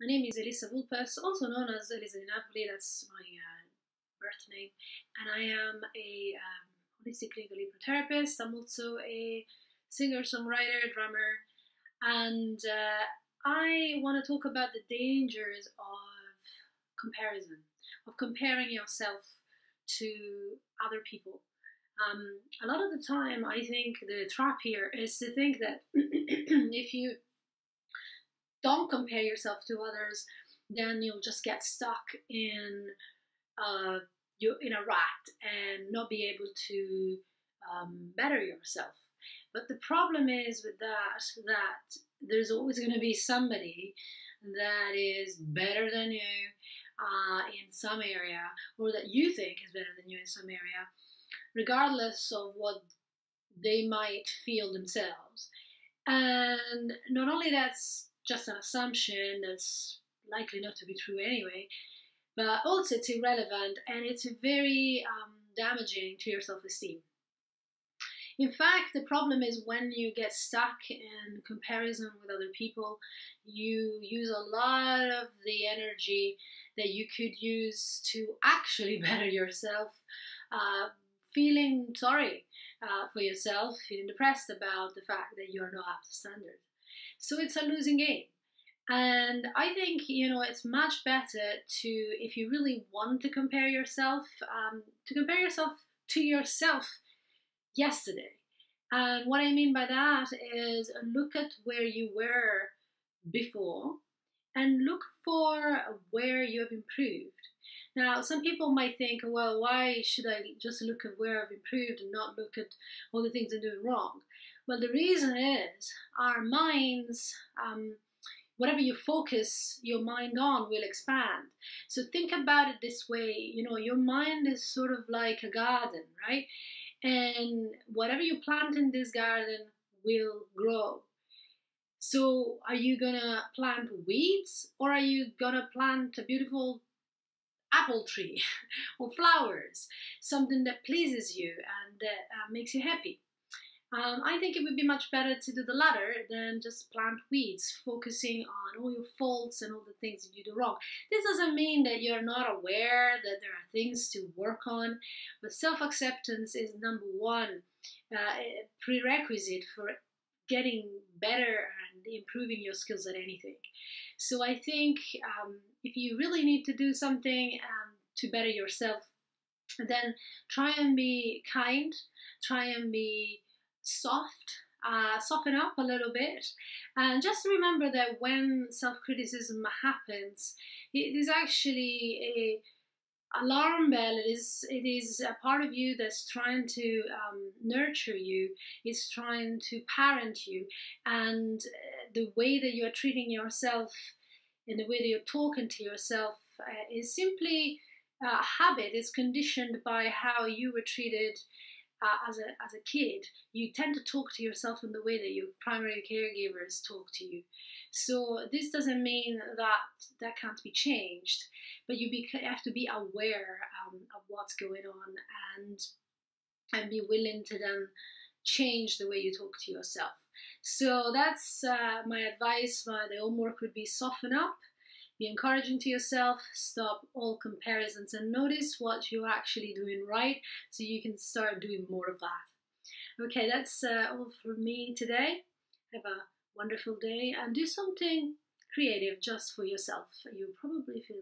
My name is Elyssa Vulpes, also known as Elisa Di Napoli, that's my uh, birth name, and I am a um, holistic clinical hypnotherapist. I'm also a singer, songwriter, drummer, and uh, I want to talk about the dangers of comparison, of comparing yourself to other people. Um, a lot of the time, I think the trap here is to think that if you don't compare yourself to others, then you'll just get stuck in uh, you in a rut and not be able to um, better yourself. But the problem is with that that there's always going to be somebody that is better than you uh, in some area, or that you think is better than you in some area, regardless of what they might feel themselves. And not only that's just an assumption that's likely not to be true anyway, but also it's irrelevant and it's very um, damaging to your self esteem. In fact, the problem is when you get stuck in comparison with other people, you use a lot of the energy that you could use to actually better yourself, uh, feeling sorry uh, for yourself, feeling depressed about the fact that you're not up to standard. So it's a losing game. And I think, you know, it's much better to, if you really want to compare yourself, um, to compare yourself to yourself yesterday. And what I mean by that is look at where you were before and look for where you have improved. Now, some people might think, well, why should I just look at where I've improved and not look at all the things I'm doing wrong? Well, the reason is our minds, um, whatever you focus your mind on will expand. So think about it this way you know, your mind is sort of like a garden, right? And whatever you plant in this garden will grow. So, are you gonna plant weeds or are you gonna plant a beautiful apple tree or flowers? Something that pleases you and that uh, makes you happy. Um, I think it would be much better to do the latter than just plant weeds, focusing on all your faults and all the things that you do wrong. This doesn't mean that you're not aware that there are things to work on, but self acceptance is number one uh, prerequisite for getting better and improving your skills at anything. So I think um, if you really need to do something um, to better yourself, then try and be kind, try and be soft, uh, soften up a little bit. And just remember that when self criticism happens, it is actually a alarm bell it is it is a part of you that's trying to um, nurture you it's trying to parent you and uh, the way that you're treating yourself and the way that you're talking to yourself uh, is simply a habit. It's conditioned by how you were treated uh, as a as a kid, you tend to talk to yourself in the way that your primary caregivers talk to you. So this doesn't mean that that can't be changed, but you be, have to be aware um, of what's going on and and be willing to then change the way you talk to yourself. So that's uh, my advice. My, the homework would be soften up be encouraging to yourself, stop all comparisons, and notice what you're actually doing right so you can start doing more of that. Okay, that's uh, all for me today. Have a wonderful day and do something creative just for yourself. You'll probably feel